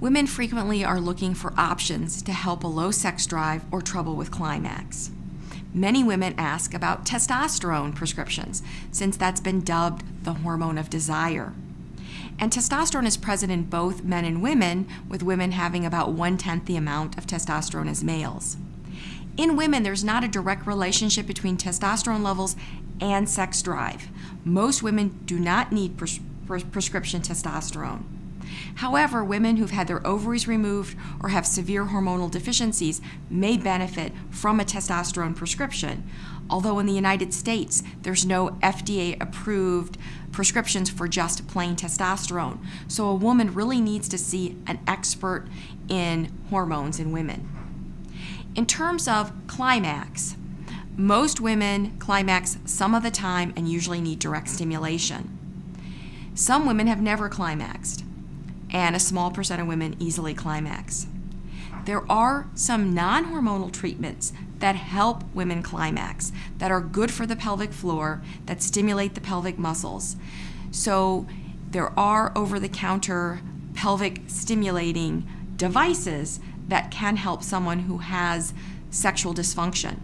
Women frequently are looking for options to help a low sex drive or trouble with climax. Many women ask about testosterone prescriptions, since that's been dubbed the hormone of desire. And testosterone is present in both men and women, with women having about one tenth the amount of testosterone as males. In women, there's not a direct relationship between testosterone levels and sex drive. Most women do not need pres- pres- prescription testosterone. However, women who've had their ovaries removed or have severe hormonal deficiencies may benefit from a testosterone prescription. Although in the United States, there's no FDA approved prescriptions for just plain testosterone. So a woman really needs to see an expert in hormones in women. In terms of climax, most women climax some of the time and usually need direct stimulation. Some women have never climaxed and a small percent of women easily climax. There are some non hormonal treatments that help women climax, that are good for the pelvic floor, that stimulate the pelvic muscles. So, there are over the counter pelvic stimulating devices that can help someone who has sexual dysfunction.